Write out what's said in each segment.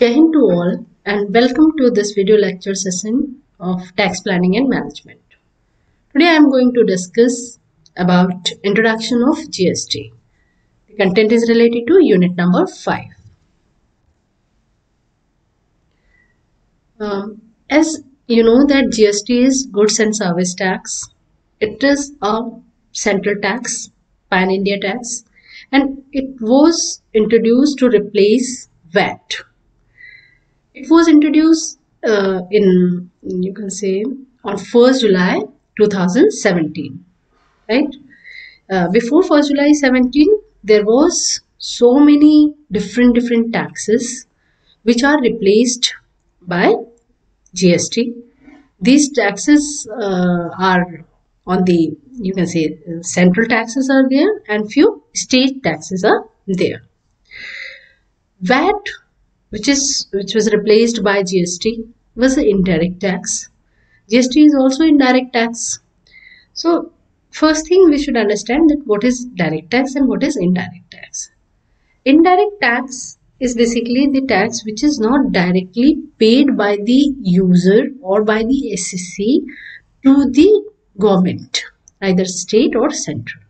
Jai Hind to all and welcome to this video lecture session of tax planning and management. Today I am going to discuss about introduction of GST. The content is related to unit number 5. Um, as you know that GST is goods and service tax. It is a central tax, pan-India tax and it was introduced to replace VAT it was introduced uh, in, you can say, on 1st July 2017, right? Uh, before 1st July 17, there was so many different different taxes which are replaced by GST. These taxes uh, are on the, you can say, central taxes are there and few state taxes are there. VAT which is which was replaced by GST was the indirect tax. GST is also indirect tax. So first thing we should understand that what is direct tax and what is indirect tax. Indirect tax is basically the tax which is not directly paid by the user or by the assessee to the government, either state or central.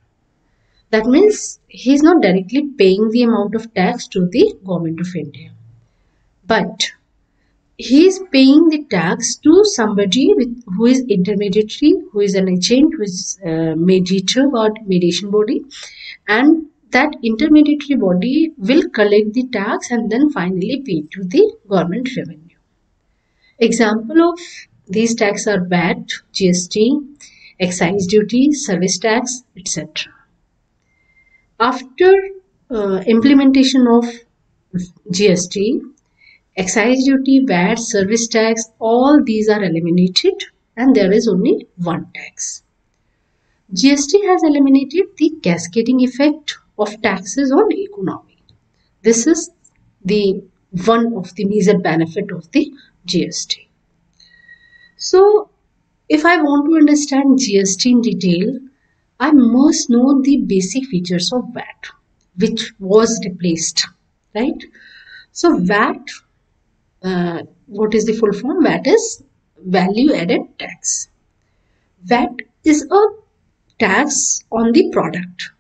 That means he is not directly paying the amount of tax to the government of India but he is paying the tax to somebody with, who is intermediary, who is an agent, who is a mediator or mediation body, and that intermediary body will collect the tax and then finally pay to the government revenue. Example of these tax are VAT, GST, excise duty, service tax, etc. After uh, implementation of GST, excise duty, VAT, service tax, all these are eliminated and there is only one tax. GST has eliminated the cascading effect of taxes on economy. This is the one of the major benefit of the GST. So, if I want to understand GST in detail, I must know the basic features of VAT, which was replaced, right? So, VAT uh, what is the full form? VAT is value added tax. VAT is a tax on the product.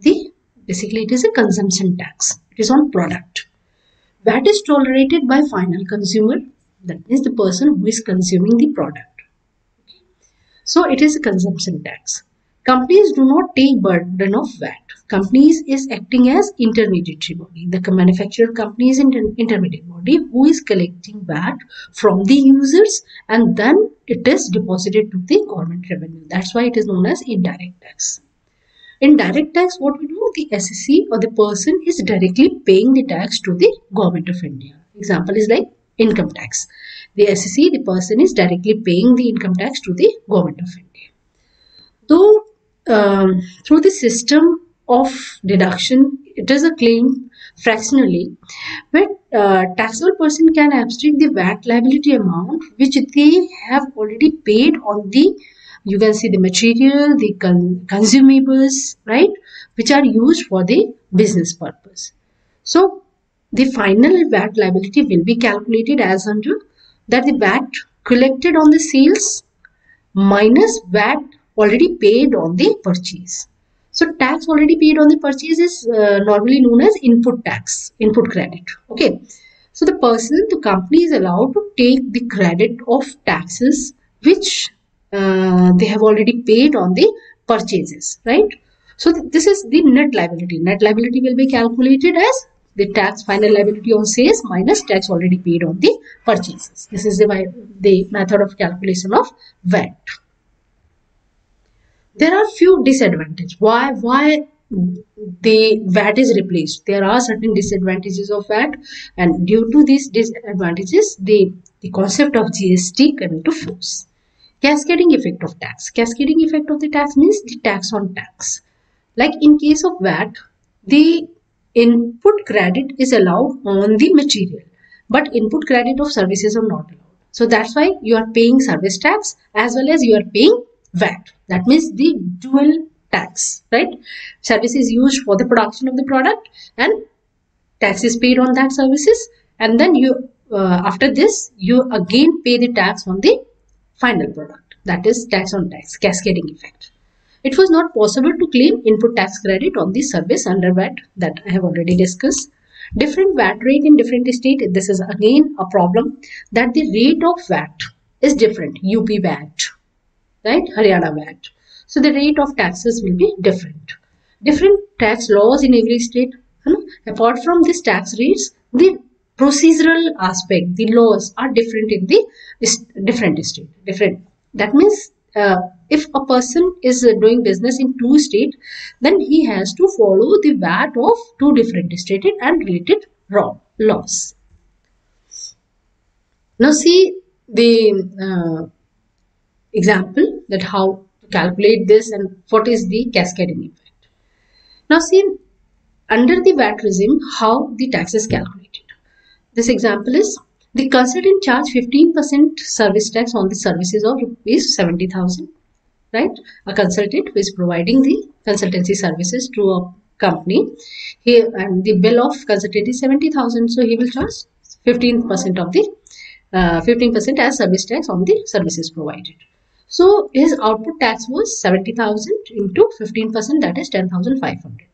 The basically it is a consumption tax. It is on product. VAT is tolerated by final consumer. That means the person who is consuming the product. So it is a consumption tax. Companies do not take burden of VAT. Companies is acting as intermediary body. The manufacturer company is inter intermediate body who is collecting VAT from the users and then it is deposited to the government revenue. That's why it is known as indirect tax. In direct tax, what we do, the assessee or the person is directly paying the tax to the government of India. Example is like income tax. The assessee, the person is directly paying the income tax to the government of India. Though um, through the system of deduction, it is a claim fractionally where uh, taxable person can abstract the VAT liability amount which they have already paid on the you can see the material, the con consumables, right, which are used for the business purpose. So, the final VAT liability will be calculated as under that the VAT collected on the sales minus VAT already paid on the purchase. So tax already paid on the purchase is uh, normally known as input tax, input credit. Okay. So the person, the company is allowed to take the credit of taxes which uh, they have already paid on the purchases, right? So th this is the net liability. Net liability will be calculated as the tax final liability on sales minus tax already paid on the purchases. This is the, the method of calculation of VAT there are few disadvantages. Why why the VAT is replaced? There are certain disadvantages of VAT and due to these disadvantages the the concept of GST came into force. Cascading effect of tax. Cascading effect of the tax means the tax on tax. Like in case of VAT the input credit is allowed on the material but input credit of services are not allowed. So that's why you are paying service tax as well as you are paying VAT. That means the dual tax, right? Service is used for the production of the product and tax is paid on that services and then you uh, after this you again pay the tax on the final product that is tax on tax cascading effect it was not possible to claim input tax credit on the service under VAT that I have already discussed. Different VAT rate in different state. This is again a problem that the rate of VAT is different. UP VAT, right? Haryana VAT. So the rate of taxes will be different. Different tax laws in every state. Apart from this tax rates, the procedural aspect, the laws are different in the different state. Different. That means uh, if a person is uh, doing business in two states, then he has to follow the VAT of two different stated and related laws. Now see the uh, example that how to calculate this and what is the cascading effect. Now see under the VAT regime how the tax is calculated. This example is the consultant charge 15% service tax on the services of rupees 70,000 right a consultant who is providing the consultancy services to a company he and the bill of consultant is 70000 so he will charge 15% of the 15% uh, as service tax on the services provided so his output tax was 70000 into 15% that is 10500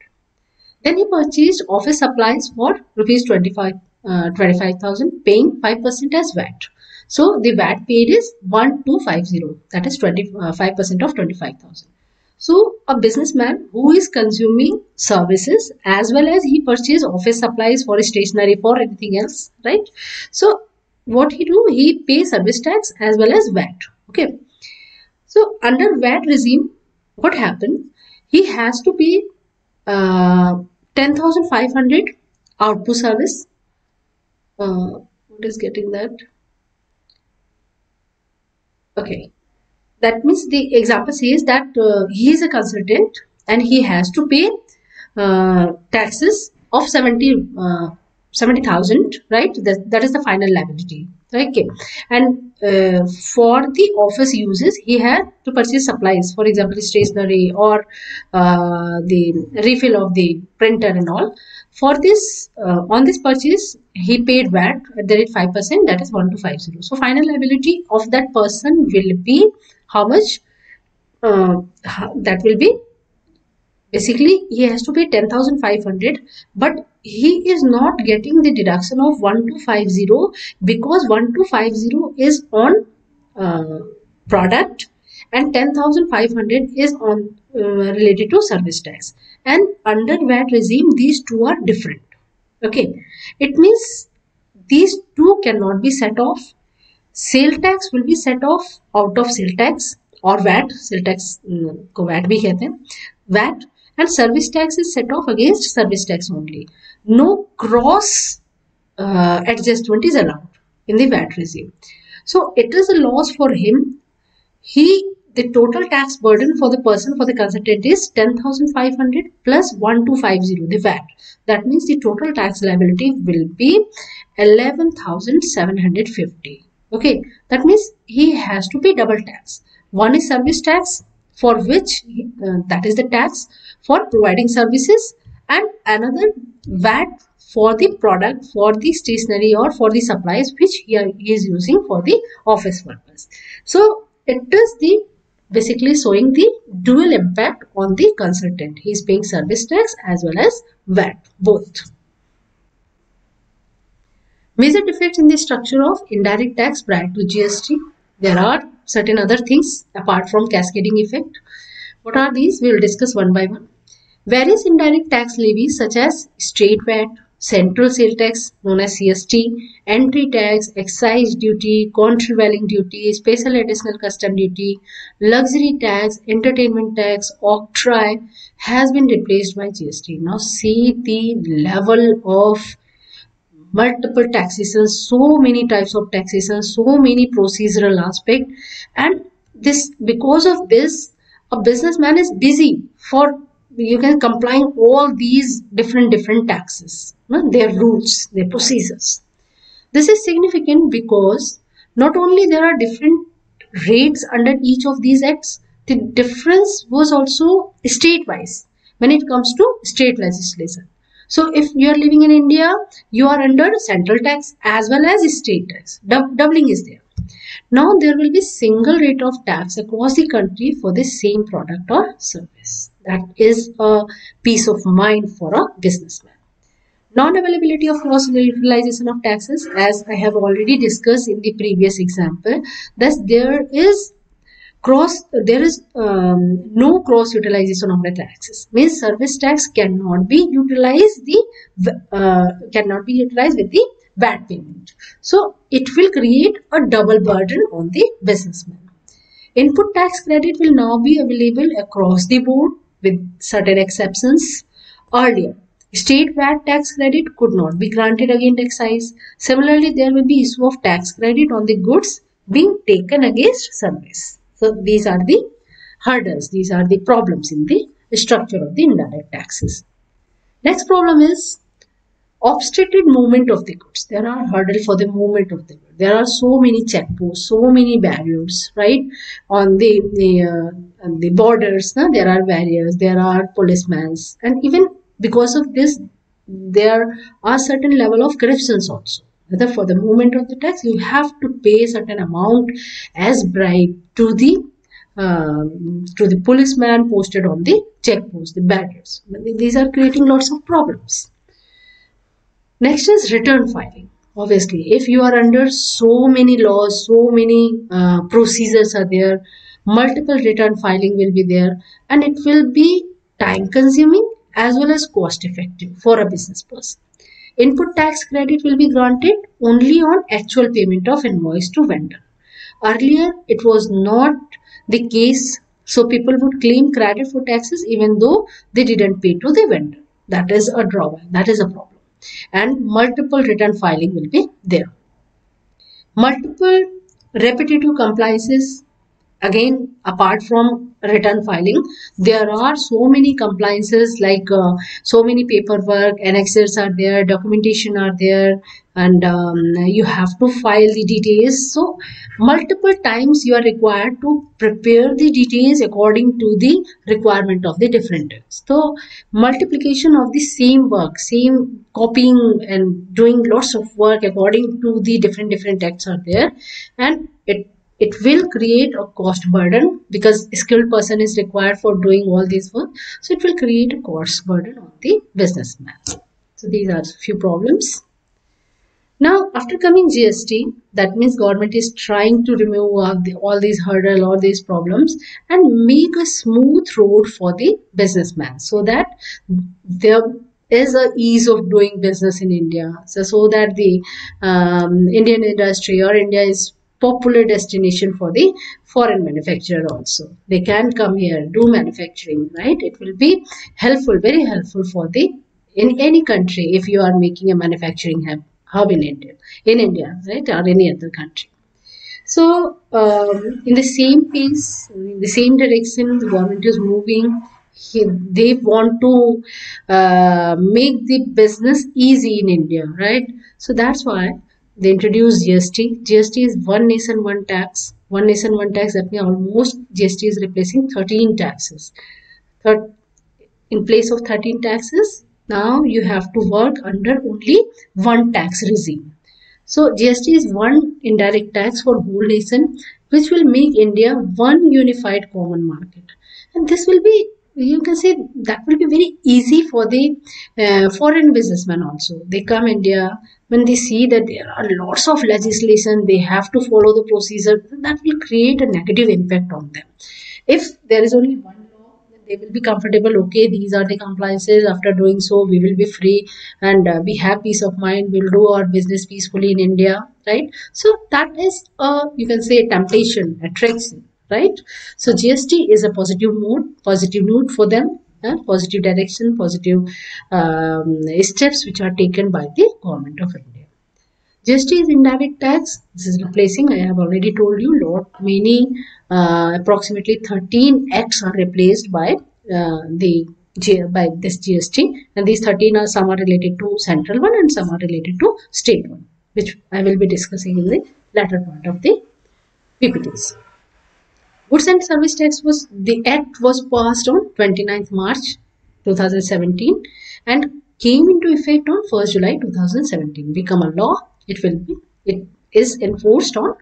then he purchased office supplies for rupees 25 uh, 25000 paying 5% as VAT so the VAT paid is 1250 that is 25% uh, of 25,000. So a businessman who is consuming services as well as he purchase office supplies for stationery for anything else right. So what he do he pay service tax as well as VAT okay. So under VAT regime what happened he has to pay uh, 10,500 output service. Uh, what is getting that? Okay. That means the example says that uh, he is a consultant and he has to pay uh, taxes of 70 uh, 70,000 right? That, that is the final liability okay. And uh, for the office uses he had to purchase supplies for example stationery or uh, the refill of the printer and all for this, uh, on this purchase, he paid VAT at the rate 5%, that is 1250. So, final liability of that person will be how much? Uh, that will be basically he has to pay 10,500 but he is not getting the deduction of 1250 because 1250 is on uh, product and 10,500 is on uh, related to service tax and under VAT regime these two are different okay it means these two cannot be set off sale tax will be set off out of sale tax or VAT sale tax को VAT भी कहते हैं VAT And service tax is set off against service tax only no cross uh, adjustment is allowed in the VAT regime so it is a loss for him he the total tax burden for the person for the consultant is 10,500 plus 1250 the VAT. That means the total tax liability will be 11,750. Okay, that means he has to pay double tax. One is service tax for which uh, that is the tax for providing services and another VAT for the product for the stationery or for the supplies which he, is using for the office purpose. So it is the basically showing the dual impact on the consultant. He is paying service tax as well as VAT, both. Major defects in the structure of indirect tax prior to GST. There are certain other things apart from cascading effect. What are these? We will discuss one by one. Various indirect tax levies such as state VAT, central sale tax known as CST, entry tax, excise duty, countervailing duty, special additional custom duty, luxury tax, entertainment tax, octroi has been replaced by GST. Now see the level of multiple taxation, so many types of taxation, so many procedural aspect. And this because of this a businessman is busy for you can complying all these different different taxes their rules their procedures. This is significant because not only there are different rates under each of these acts the difference was also state wise when it comes to state legislation so if you are living in india you are under central tax as well as state tax. Doubling is there. Now there will be single rate of tax across the country for the same product or service. That is a peace of mind for a businessman. Non-availability of cross utilization of taxes as i have already discussed in the previous example thus there is cross there is um, no cross utilization of the taxes means service tax cannot be utilized the uh, cannot be utilized with the VAT payment so it will create a double burden on the businessman input tax credit will now be available across the board with certain exceptions earlier State VAT tax credit could not be granted against excise. Similarly, there will be issue of tax credit on the goods being taken against service. So these are the hurdles, these are the problems in the structure of the indirect taxes. Next problem is obstructed movement of the goods. There are hurdles for the movement of the goods. There are so many checkposts, so many barriers, right? On the the, uh, the borders, no? there are barriers, there are policemen, and even because of this, there are certain level of corruptions also whether for the movement of the tax you have to pay certain amount as bribe to the uh, to the policeman posted on the check post, the barriers. These are creating lots of problems. Next is return filing. Obviously, if you are under so many laws, so many uh, procedures are there, multiple return filing will be there, and it will be time consuming as well as cost effective for a business person. Input tax credit will be granted only on actual payment of invoice to vendor. Earlier, it was not the case. So people would claim credit for taxes even though they didn't pay to the vendor. That is a drawback. That is a problem. And multiple return filing will be there. Multiple repetitive compliances again apart from return filing. There are so many compliances like uh, so many paperwork annexes are there documentation are there and um, you have to file the details. So multiple times you are required to prepare the details according to the requirement of the different so multiplication of the same work same copying and doing lots of work according to the different different acts are there. And it it will create a cost burden because a skilled person is required for doing all these work. So it will create a cost burden on the businessman. So these are few problems. Now after coming gst that means government is trying to remove all, the, all these hurdle all these problems and make a smooth road for the businessman so that there is a ease of doing business in india. So so that the um, indian industry or india is popular destination for the foreign manufacturer also. They can come here do manufacturing right? It will be helpful very helpful for the in any country if you are making a manufacturing hub, hub in india in india right? Or any other country. So um, in the same pace in the same direction the government is moving. He, they want to uh, make the business easy in india right? So that's why they introduced GST. GST is one nation, one tax. One nation, one tax. That means almost GST is replacing 13 taxes. Third, in place of 13 taxes, now you have to work under only one tax regime. So GST is one indirect tax for whole nation, which will make India one unified common market. And this will be you can say that will be very easy for the uh, foreign businessmen also. They come india when they see that there are lots of legislation they have to follow the procedure that will create a negative impact on them. If there is only one law they will be comfortable okay these are the compliances after doing so we will be free and uh, we have peace of mind we'll do our business peacefully in india right? So that is a you can say temptation attraction right? So gst is a positive mood positive mood for them uh, positive direction positive um, steps which are taken by the government of india. Gst is indirect tax. This is replacing i have already told you lot many uh, approximately 13 acts are replaced by uh, the by this GST and these 13 are some are related to central one and some are related to state one which I will be discussing in the latter part of the PPTs. Goods and Service Tax was the Act was passed on 29th March 2017 and came into effect on 1st July 2017. Become a law. It will be, it is enforced on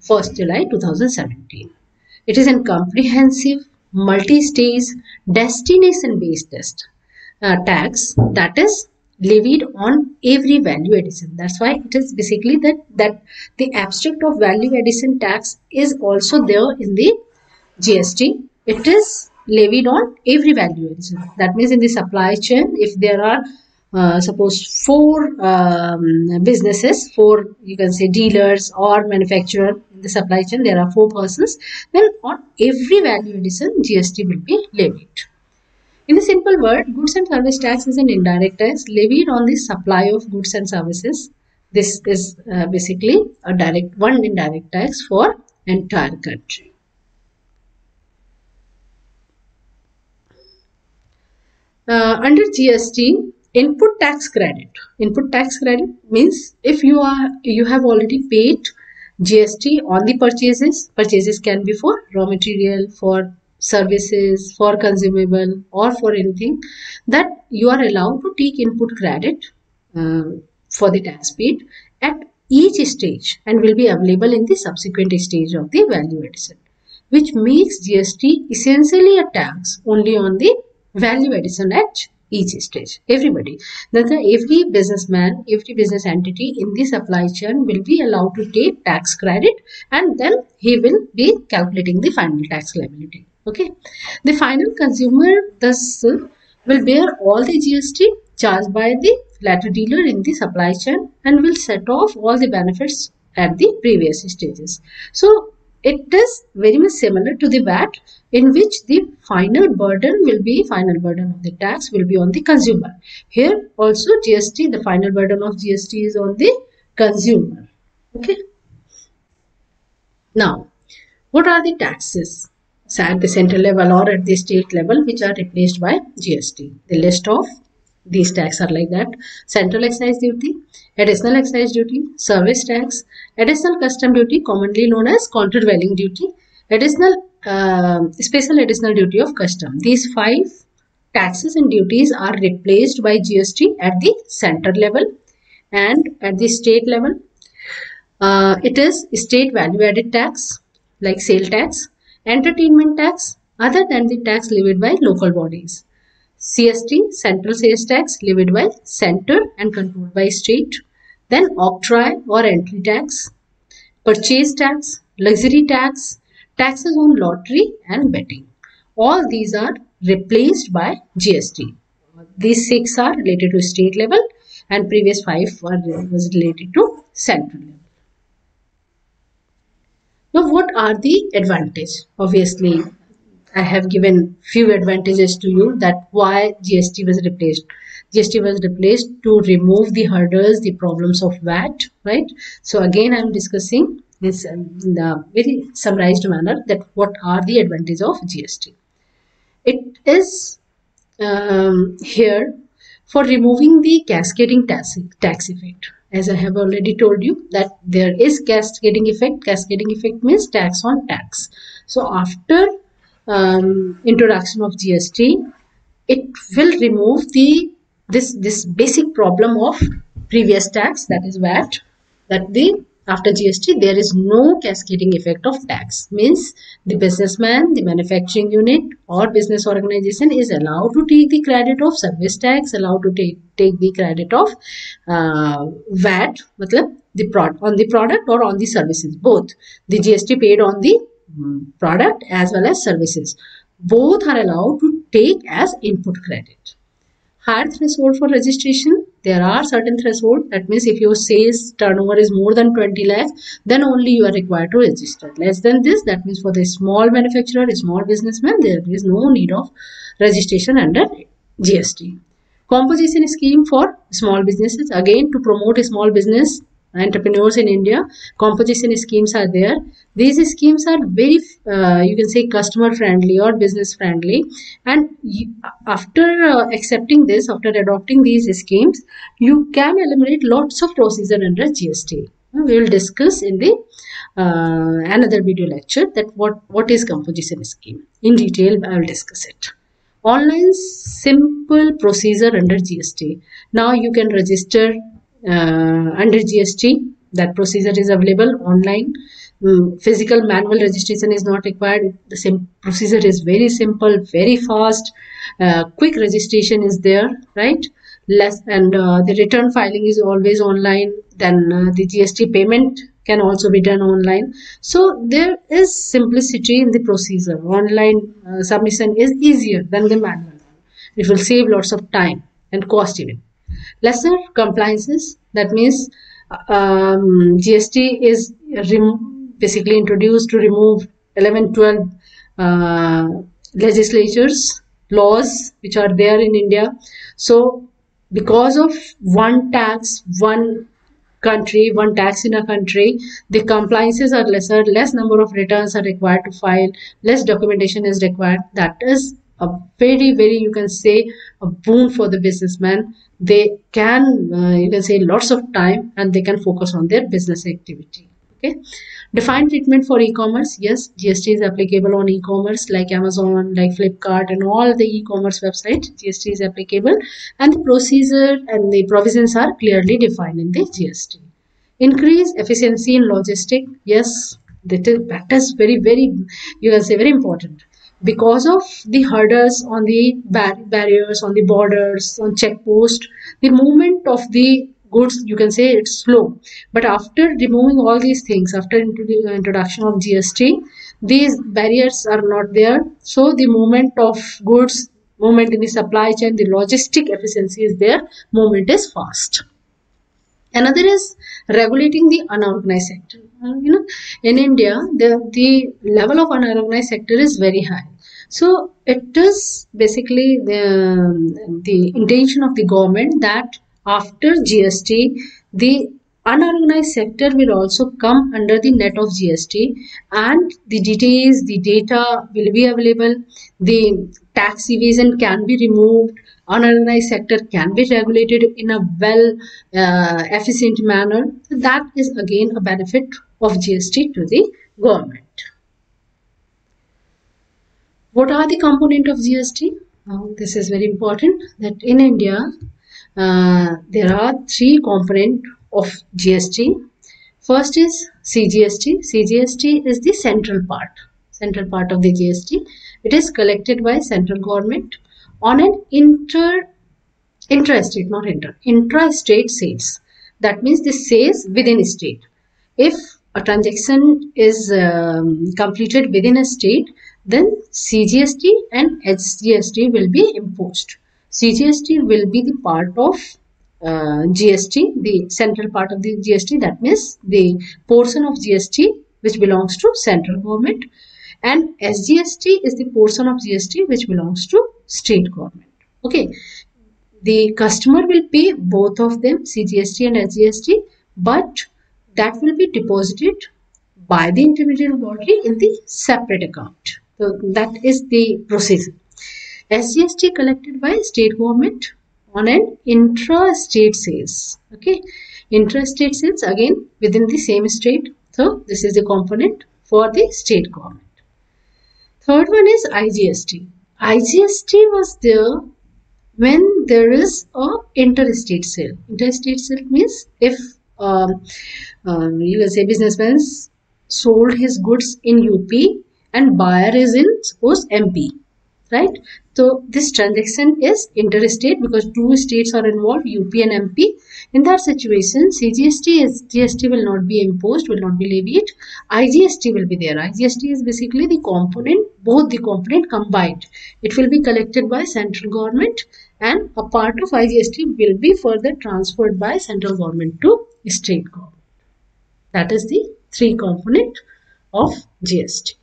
1st July 2017. It is a comprehensive, multi-stage, destination-based test uh, tax that is levied on every value addition. That's why it is basically that that the abstract of value addition tax is also there in the GST. It is levied on every value addition. That means in the supply chain, if there are uh, suppose four um, businesses, four you can say dealers or manufacturer in the supply chain, there are four persons, then on every value addition GST will be levied. In a simple word, goods and service tax is an indirect tax levied on the supply of goods and services. This is uh, basically a direct one indirect tax for entire country. Uh, under GST, input tax credit. Input tax credit means if you are you have already paid GST on the purchases. Purchases can be for raw material, for services, for consumable or for anything that you are allowed to take input credit uh, for the tax paid at each stage and will be available in the subsequent stage of the value addition which makes GST essentially a tax only on the value addition at each stage. Everybody. That every businessman every business entity in the supply chain will be allowed to take tax credit and then he will be calculating the final tax liability. Okay? The final consumer thus uh, will bear all the gst charged by the latter dealer in the supply chain and will set off all the benefits at the previous stages. So it is very much similar to the VAT in which the final burden will be final burden of the tax will be on the consumer. Here also GST the final burden of GST is on the consumer. Okay. Now what are the taxes at the central level or at the state level which are replaced by GST. The list of these taxes are like that. Central excise duty, additional excise duty, service tax, additional custom duty commonly known as countervailing duty, additional uh, special additional duty of custom. These five taxes and duties are replaced by GST at the center level and at the state level. Uh, it is state value added tax like sale tax, entertainment tax other than the tax levied by local bodies. CST, Central Sales Tax, levied by center and controlled by state. Then octroi or entry tax, purchase tax, luxury tax, taxes on lottery and betting. All these are replaced by GST. These six are related to state level and previous five were was related to central level. Now, what are the advantages? Obviously, I have given few advantages to you that why GST was replaced. GST was replaced to remove the hurdles, the problems of VAT, right? So again, I'm discussing this in the very summarized manner that what are the advantages of GST. It is um, here for removing the cascading tax, tax effect as I have already told you that there is cascading effect. Cascading effect means tax on tax. So after um, introduction of GST, it will remove the this this basic problem of previous tax that is VAT that the after GST, there is no cascading effect of tax. Means the businessman, the manufacturing unit or business organization is allowed to take the credit of service tax, allowed to take, take the credit of uh, VAT, matlab the product on the product or on the services, both. The GST paid on the product as well as services. Both are allowed to take as input credit higher threshold for registration there are certain threshold. That means if your sales turnover is more than 20 lakhs then only you are required to register. Less than this that means for the small manufacturer small businessman there is no need of registration under gst composition scheme for small businesses again to promote a small business entrepreneurs in India. Composition schemes are there. These schemes are very, uh, you can say, customer friendly or business friendly. And you, after uh, accepting this, after adopting these schemes, you can eliminate lots of procedure under GST. We will discuss in the uh, another video lecture that what what is composition scheme in detail. I will discuss it. online simple procedure under GST. Now you can register under GST. That procedure is available online. Mm, physical manual registration is not required. The same procedure is very simple, very fast. Uh, quick registration is there, right? Less and uh, the return filing is always online. Then uh, the GST payment can also be done online so there is simplicity in the procedure online uh, submission is easier than the manual it will save lots of time and cost even lesser compliances that means um, gst is basically introduced to remove 11 12 uh, legislatures laws which are there in india so because of one tax one country, one tax in a country, the compliances are lesser, less number of returns are required to file, less documentation is required. That is a very, very, you can say, a boon for the businessman. They can, uh, you can say, lots of time and they can focus on their business activity. Okay. Defined treatment for e-commerce. Yes, GST is applicable on e-commerce like Amazon, like Flipkart and all the e-commerce websites. GST is applicable and the procedure and the provisions are clearly defined in the GST. Increase efficiency in logistic. Yes, that is, that is very, very, you can say very important because of the hurdles on the bar barriers on the borders on checkpost the movement of the goods you can say it's slow. But after removing all these things after introduction of gst these barriers are not there. So the movement of goods movement in the supply chain the logistic efficiency is there. Movement is fast. Another is regulating the unorganized sector you know in india the the level of unorganized sector is very high. So it is basically the the intention of the government that after GST, the unorganized sector will also come under the net of GST and the details, the data will be available, the tax evasion can be removed, unorganized sector can be regulated in a well uh, efficient manner. That is again a benefit of GST to the government. What are the component of GST? Now, this is very important that in India uh, there are three component of GST. First is CGST. CGST is the central part, central part of the GST. It is collected by central government on an inter intrastate, not inter, intrastate sales. That means the sales within state. If a transaction is um, completed within a state, then CGST and SGST will be imposed. CGST will be the part of uh, GST, the central part of the GST, that means the portion of GST which belongs to central government and SGST is the portion of GST which belongs to state government. Okay, the customer will pay both of them CGST and SGST but that will be deposited by the intermediary body in the separate account. So that is the procedure. SGST collected by state government on an intra-state sales. Okay, intra-state sales again within the same state. So this is the component for the state government. Third one is IGST. IGST was there when there is a interstate sale. Interstate sale means if um, um, say businessman sold his goods in UP and buyer is in suppose MP right? So this transaction is interstate because two states are involved up and mp in that situation cgst is gst will not be imposed will not be levied. Igst will be there. Igst is basically the component both the component combined. It will be collected by central government and a part of igst will be further transferred by central government to state government that is the three component of gst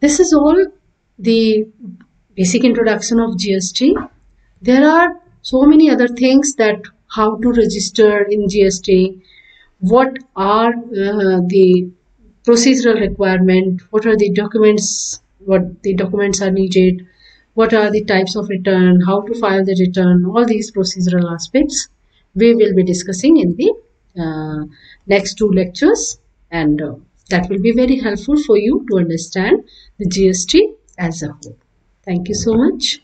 this is all the basic introduction of GST. There are so many other things that how to register in GST, what are uh, the procedural requirement, what are the documents, what the documents are needed, what are the types of return, how to file the return, all these procedural aspects we will be discussing in the uh, next two lectures and uh, that will be very helpful for you to understand the GST as a whole. Thank you so much.